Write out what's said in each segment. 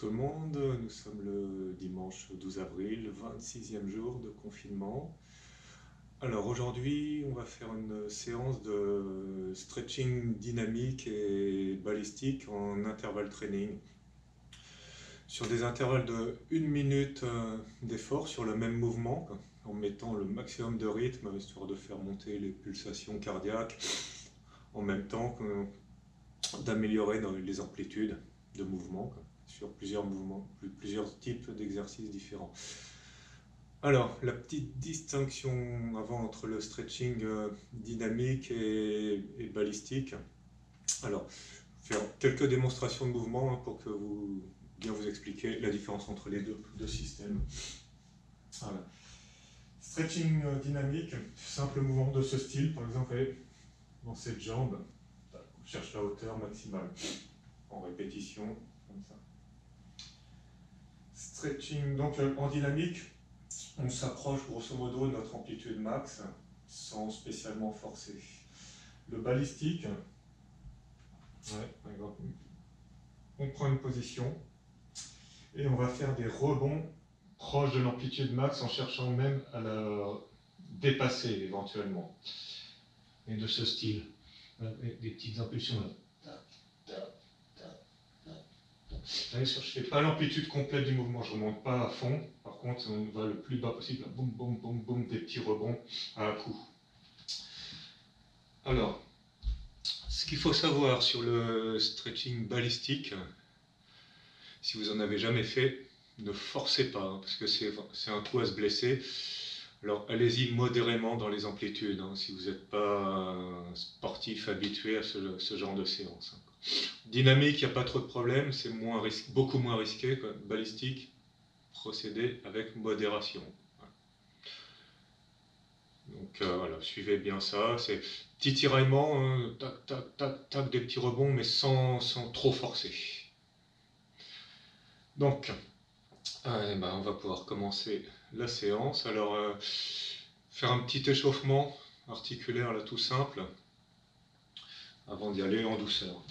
tout le monde, nous sommes le dimanche 12 avril, 26e jour de confinement. Alors aujourd'hui, on va faire une séance de stretching dynamique et balistique en intervalle training. Sur des intervalles de 1 minute euh, d'effort sur le même mouvement, en mettant le maximum de rythme, histoire de faire monter les pulsations cardiaques, en même temps d'améliorer les amplitudes de mouvement sur plusieurs mouvements, plusieurs types d'exercices différents. Alors, la petite distinction avant entre le stretching euh, dynamique et, balistique. Alors, faire quelques démonstrations de mouvement hein, pour que vous bien vous expliquer la différence entre les deux, systèmes. Stretching euh, dynamique, simple mouvement de ce style, par exemple, dans cette jambe, on cherche la hauteur maximale en répétition, comme ça. Donc euh, en dynamique, on s'approche grosso modo de notre amplitude max sans spécialement forcer. Le balistique, on prend une position et on va faire des rebonds proches de l'amplitude max en cherchant même à la dépasser éventuellement. Et de ce style, des petites impulsions là. Je ne fais pas l'amplitude complète du mouvement, je ne remonte pas à fond. Par contre, on va le plus bas possible, boum, boum, boum, boum, des petits rebonds à un coup. Alors, ce qu'il faut savoir sur le stretching balistique, si vous n'en avez jamais fait, ne forcez pas, hein, parce que c'est un coup à se blesser. Alors allez-y modérément dans les amplitudes, hein, si vous n'êtes pas sportif habitué à ce, genre de séance. Hein. Dynamique, il n'y a pas trop de problème, c'est beaucoup moins risqué. Balistique, procédez avec modération. Donc euh, voilà, suivez bien ça. C'est petit tiraillement, hein, tac, tac, tac, tac, des petits rebonds, mais sans, trop forcer. Donc, eh ben, on va pouvoir commencer la séance. Alors, euh, faire un petit échauffement articulaire là tout simple avant d'y aller en douceur.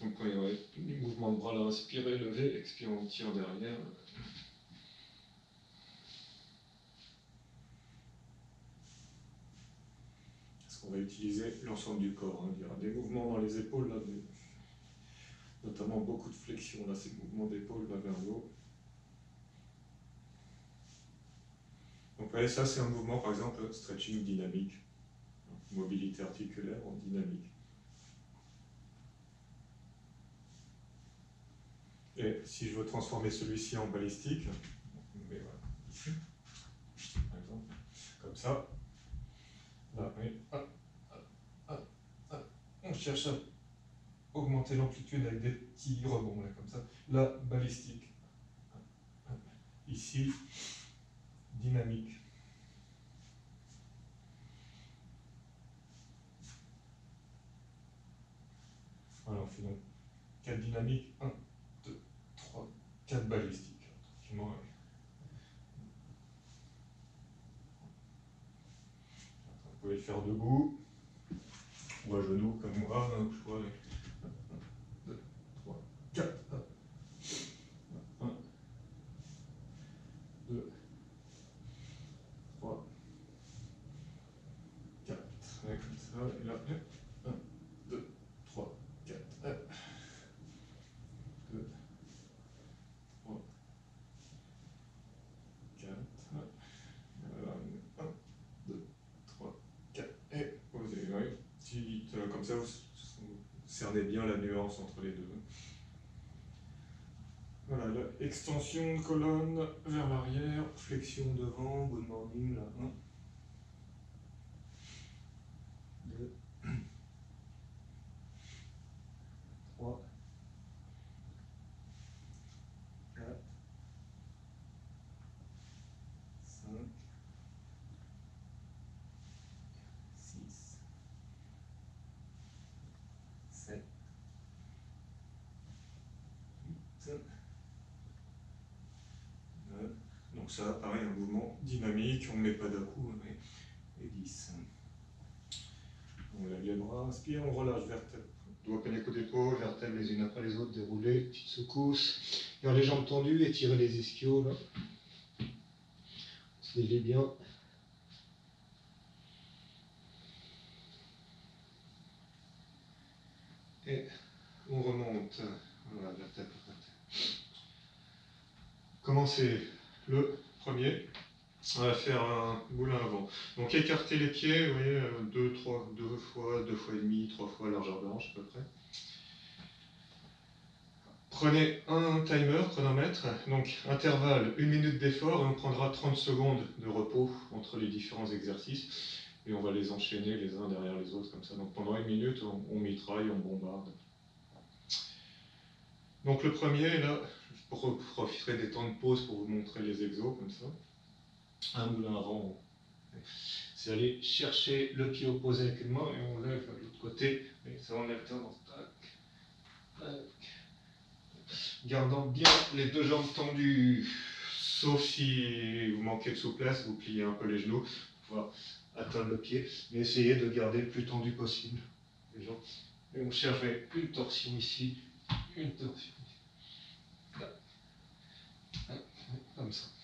Donc, oui, mouvement de bras là, inspirez, levez, expirez, on tire derrière. Est-ce qu'on va utiliser l'ensemble du corps hein, Il y aura des mouvements dans les épaules là, notamment beaucoup de flexion, là c'est le mouvement d'épaule vers le haut. Donc voyez, ça c'est un mouvement par exemple stretching dynamique, mobilité articulaire en dynamique. Si je veux transformer celui-ci en balistique, ici, par exemple, comme ça, là, on cherche à augmenter l'amplitude avec des petits rebonds, là, comme ça. Là, balistique. Ici, dynamique. Voilà, on fait donc 4 dynamiques, 1, 2, 3, 4 balistiques. Vous pouvez le faire debout ou à genoux comme moi. 4. 1, 2, 3, 4. comme ça, et là, 1, 2, 3, 4. 2, 3, 4. Voilà, 1, 2, 3, 4. Et posez, oui. Comme ça, vous cernez bien la nuance entre les deux. Voilà, extension de colonne vers l'arrière, flexion devant, good morning, là, 1, 2, 3, 4, 5, 6, 7, 8, donc ça, dynamique, on ne met pas d'un coup, et 10. On lève les bras, inspire, on relâche vertèbre doigts connectés aux épaules, vertèbres les unes après les autres, dérouler, petite secousse. Garde les jambes tendues, étirer les ischios. Là. Se les bien. Et on remonte. Voilà, vertèbre, vertèbre. Commencez le premier. On va faire un moulin avant. Donc écartez les pieds, vous voyez, euh, deux, trois, deux fois, deux fois et demi, trois fois largeur de hanche à peu près. Prenez un timer, chronomètre, donc intervalle, une minute d'effort et on prendra 30 secondes de repos entre les différents exercices et on va les enchaîner les uns derrière les autres comme ça. Donc pendant une minute, on mitraille, on bombarde. Donc le premier, là, je profiterai des temps de pause pour vous montrer les exos comme ça un moulin avant, c'est aller chercher le pied opposé avec une main et on lève de l'autre côté. Et ça en alternance. Tac, Gardant bien les deux jambes tendues. Sauf si vous manquez de souplesse, vous pliez un peu les genoux pour pouvoir atteindre le pied. Mais essayez de garder le plus tendu possible les jambes. Et on cherche une torsion ici, une torsion ici. Comme ça.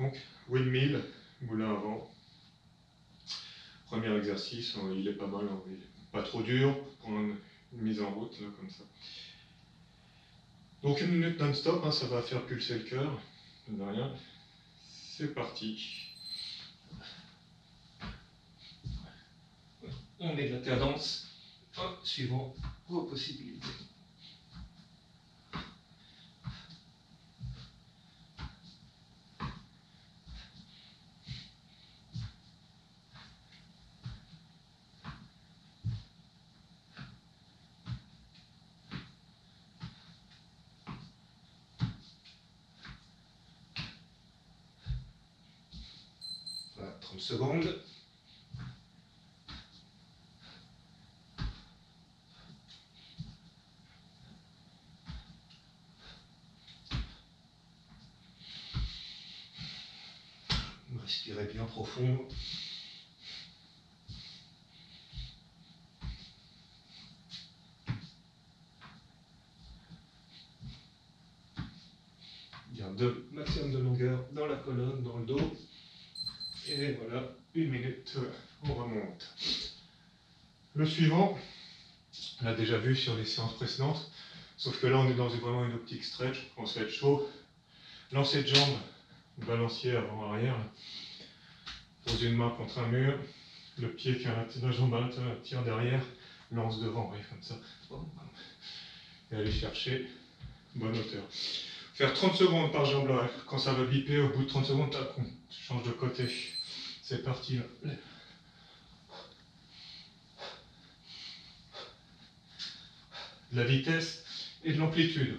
Donc, windmill, moulin avant. Premier exercice, hein, il est pas mal, hein, pas trop dur pour une, mise en route, là, comme ça. Donc une minute non-stop, hein, ça va faire pulser le cœur, de rien. C'est parti. On met de la cadence, suivant vos possibilités. 30 secondes. Respirez bien profond. Garde maximum de longueur dans la colonne, dans le dos. Et voilà, une minute, on remonte. Le suivant, on l'a déjà vu sur les séances précédentes, sauf que là on est dans vraiment une optique stretch, on se fait chaud. Lancer de jambe, balancier avant-arrière, pose une main contre un mur, le pied qui a la jambe tire derrière, lance devant, oui, comme ça. Et aller chercher bonne hauteur. Faire 30 secondes par jambe là, quand ça va biper, au bout de 30 secondes, tu changes de côté. C'est parti. La vitesse et de l'amplitude.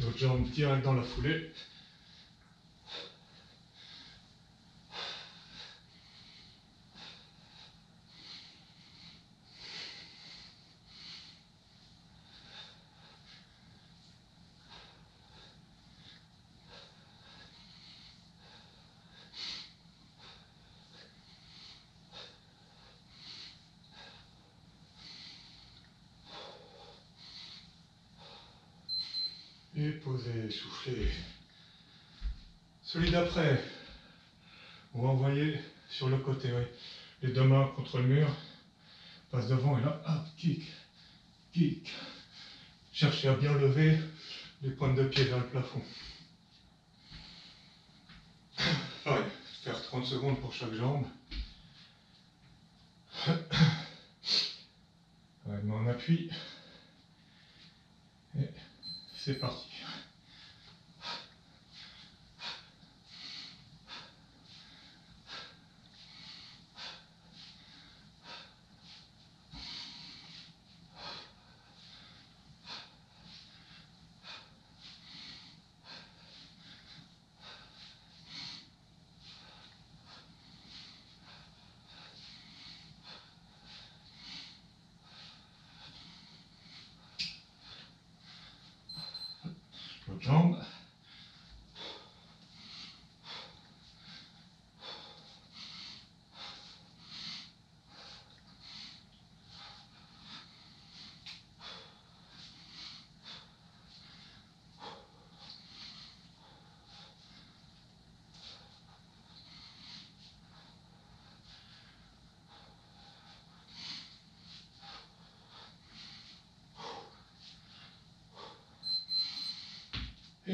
L'autre jambe direct dans la foulée. Et posez, soufflez. Celui d'après, on va envoyer sur le côté, oui. Les deux mains contre le mur, passe devant et là, hop, kick, kick. Cherchez à bien lever les pointes de pied vers le plafond. Pareil, faire 30 secondes pour chaque jambe. Ouais, en appui. Et c'est parti.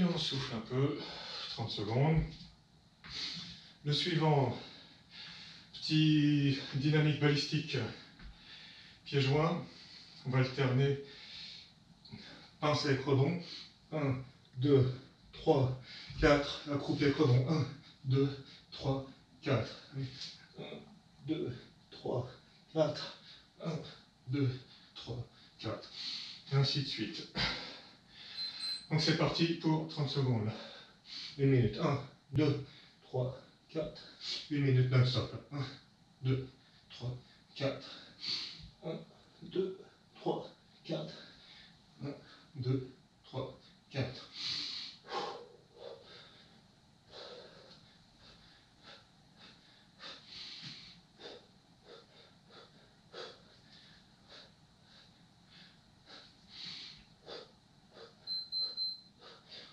On souffle un peu, 30 secondes. Le suivant, petit dynamique balistique, pieds joints. On va alterner pince et credon. 1, 2, 3, 4, accroupi et credon. 1, 2, 3, 4. 1, 2, 3, 4. 1, 2, 3, 4. Et ainsi de suite. Donc c'est parti pour 30 secondes. Une minute. 1, 2, 3, 4. Une minute non-stop. 1, 2, 3, 4. 1, 2, 3, 4. 1, 2, 3, 4.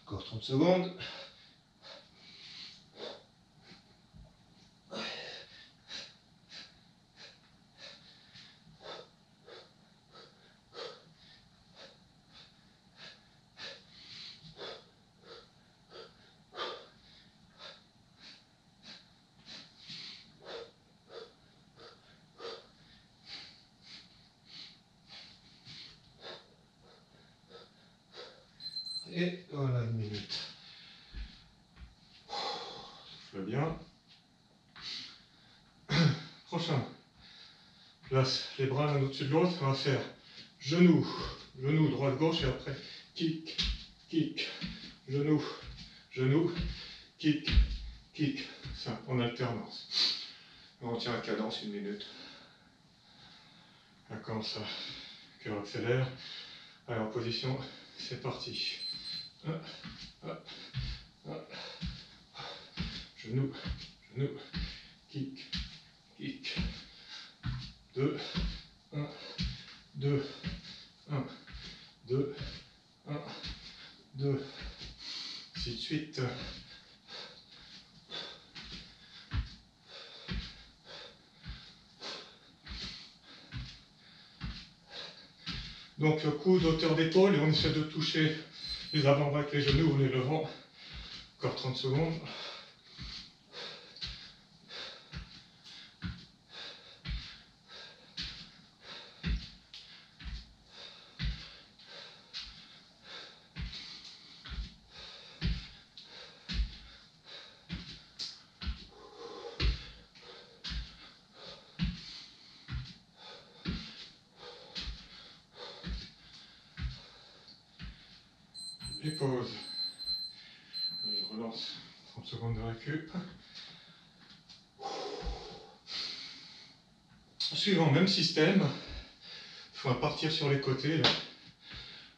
Encore 30 secondes. Et voilà une minute. Bien. Prochain. Place les bras l'un au-dessus de l'autre. On va faire genou, genou, droite, gauche et après kick, kick, genou, genou, kick, kick. Ça, en alternance. On tient la cadence une minute. Là, comme ça, cœur accélère. Allez, en position, c'est parti. Genou, genou, kick, kick. 2, 1, 2, 1, 2, 1, 2. Ainsi de suite. Donc coude, hauteur d'épaule et on essaie de toucher les avant-bras avec les genoux ou les levant. Encore 30 secondes. Et pause. Allez, je relance 30 secondes de récup. Suivant, même système. Il faut partir sur les côtés,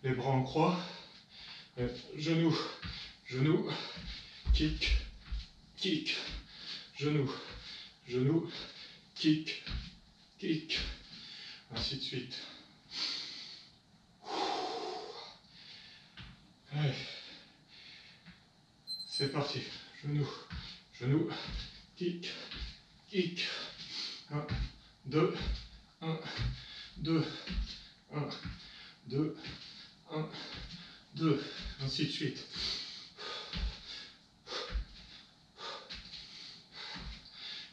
les bras en croix. Et genou, genou, kick, kick, genou, genou, kick, kick, ainsi de suite. Allez. C'est parti. Genou, genou, kick, kick. 1, 2, 1, 2, 1, 2, 1, 2, ainsi de suite.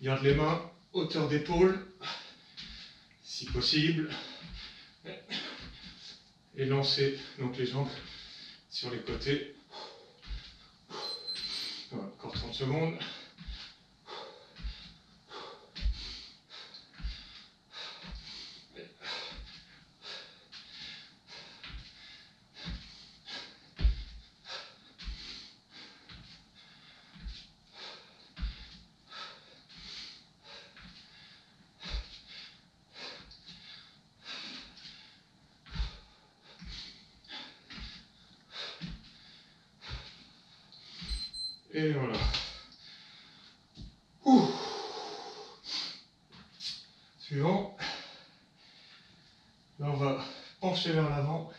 Garde les mains, hauteur d'épaule, si possible. Et lancez donc les jambes sur les côtés. Voilà, encore 30 secondes. Et voilà. Suivant. Là, on va pencher vers l'avant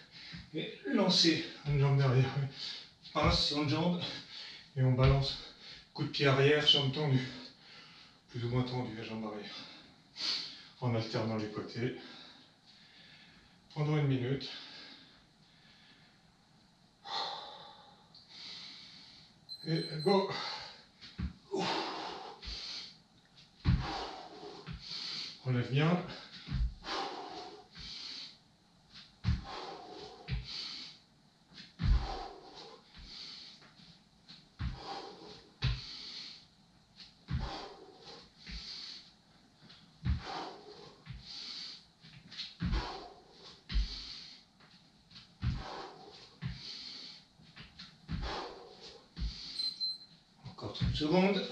et lancer une jambe derrière. Pince sur une jambe et on balance. Coup de pied arrière, jambe tendue. Plus ou moins tendue, la jambe arrière. En alternant les côtés. Pendant une minute. Et go Relève bien. Encore 30 secondes.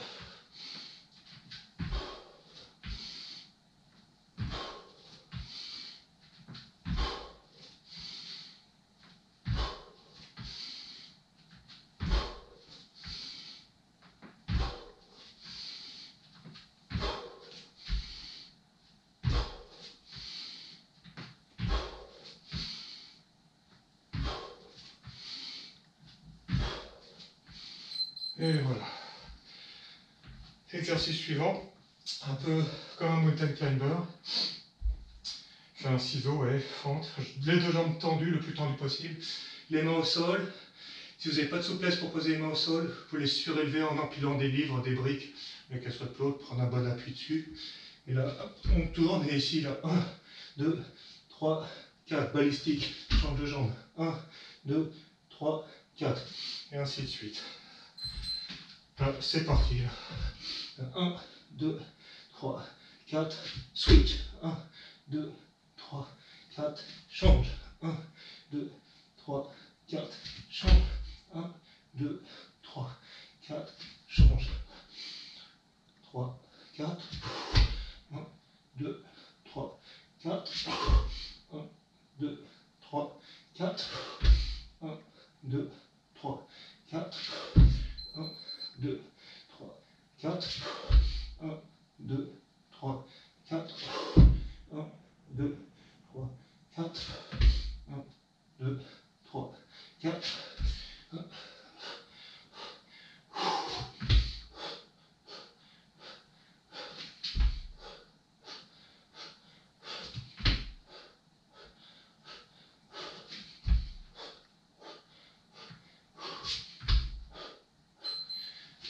Et voilà. Exercice suivant, un peu comme un mountain climber. Je un ciseau, ouais, fente. Les deux jambes tendues, le plus tendu possible. Les mains au sol. Si vous n'avez pas de souplesse pour poser les mains au sol, vous pouvez les surélever en empilant des livres, des briques, mais qu'elles soient l'autre, prendre un bon appui dessus. Et là, on tourne, et ici, là, 1, 2, 3, 4, balistique, change de jambe. 1, 2, 3, 4, et ainsi de suite. Là, c'est parti. 1, 2, 3, 4, switch.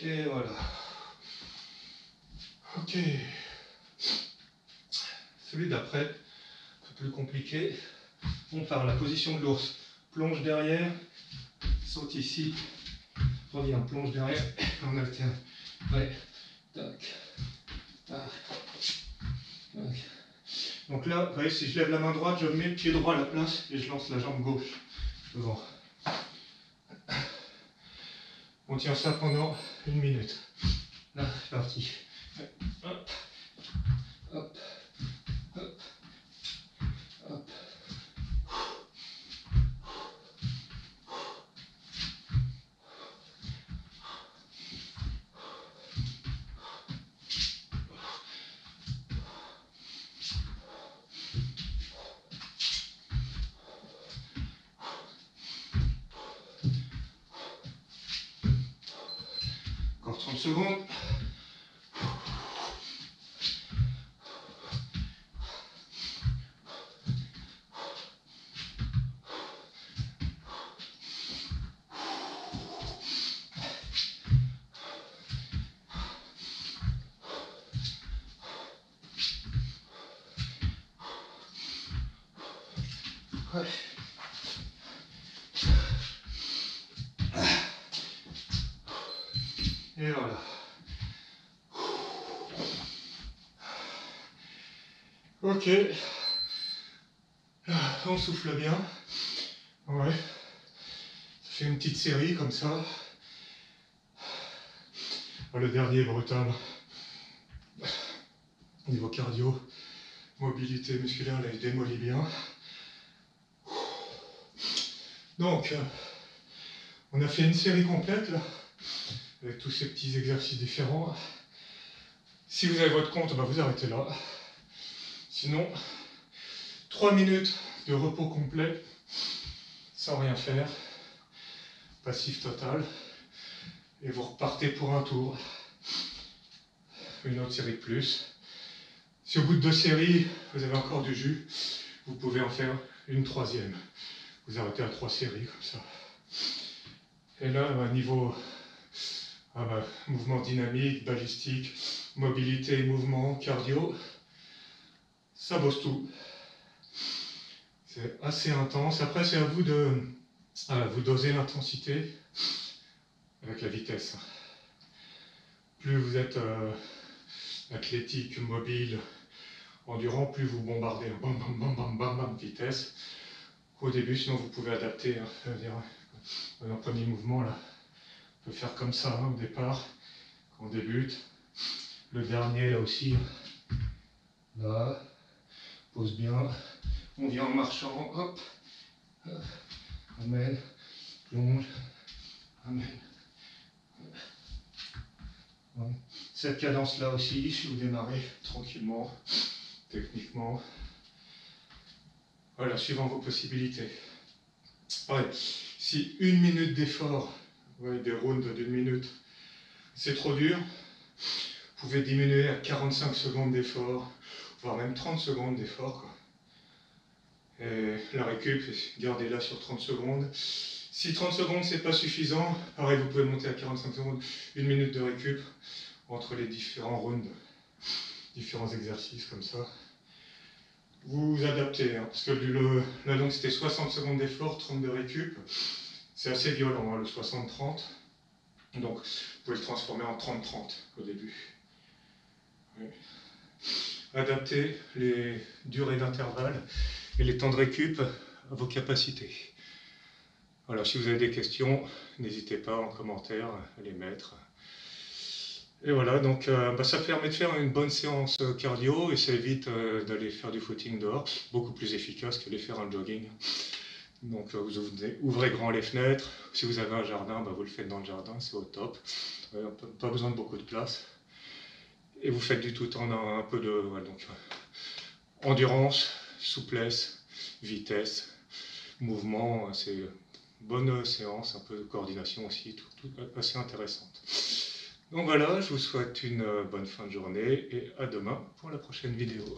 Voilà. Ok. Celui d'après, un peu plus compliqué. On part la position de l'ours. Plonge derrière, saute ici, revient, plonge derrière, on alterne. Tac, tac, tac. Donc là, vous voyez, si je lève la main droite, je mets le pied droit à la place et je lance la jambe gauche devant. On tient ça pendant une minute. Là, c'est parti. Hop, hop, Et voilà. Ok. Ah, On souffle bien. Ouais. Ça fait une petite série comme ça. Ah, Le dernier brutal. Niveau cardio, mobilité musculaire, là, il démolit bien. Donc, euh, on a fait une série complète là. avec tous ces petits exercices différents. Si vous avez votre compte, bah, vous arrêtez là. Sinon, 3 minutes de repos complet, sans rien faire, passif total, et vous repartez pour un tour. Une autre série de plus. Si au bout de deux séries, vous avez encore du jus, vous pouvez en faire une troisième. Vous arrêtez à trois séries comme ça. Et là, à niveau mouvement dynamique, balistique, mobilité, mouvement, cardio, ça bosse tout. C'est assez intense. Après, c'est à vous de vous doser l'intensité avec la vitesse. Plus vous êtes euh, athlétique, mobile, endurant, plus vous bombardez. Bam, bam, bam, bam, bam, vitesse. Au début, sinon vous pouvez adapter. Hein, dire, un premier mouvement là peut faire comme ça hein, au départ, quand on débute. Le dernier, là aussi, là, pose bien. On vient en marchant, hop, amène, plonge, amène. Cette cadence-là aussi, si vous démarrez tranquillement, techniquement, voilà, suivant vos possibilités. Si une minute d'effort des rounds d'une minute. C'est trop dur. Vous pouvez diminuer à 45 secondes d'effort, voire même 30 secondes d'effort. Et la récup, gardez-la sur 30 secondes. Si 30 secondes c'est pas suffisant, pareil, vous pouvez monter à 45 secondes, une minute de récup entre les différents rounds, différents exercices comme ça. Vous adaptez, hein, parce que le, la c'était 60 secondes d'effort, 30 de récup. C'est assez violent, hein, le 60-30. Donc, vous pouvez le transformer en 30-30 au début. Adaptez les durées d'intervalle et les temps de récup à vos capacités. Voilà, si vous avez des questions, n'hésitez pas en commentaire à les mettre. Et voilà, donc euh, bah, ça permet de faire une bonne séance cardio et ça évite euh, d'aller faire du footing dehors, beaucoup plus efficace que de faire un jogging. Donc euh, vous ouvrez grand les fenêtres. Si vous avez un jardin, bah, vous le faites dans le jardin, c'est au top. Pas besoin de beaucoup de place. Et vous faites du tout en un peu de donc, endurance, souplesse, vitesse, mouvement. C'est bonne séance, un peu de coordination aussi, tout, assez intéressante. Donc voilà, je vous souhaite une bonne fin de journée et à demain pour la prochaine vidéo.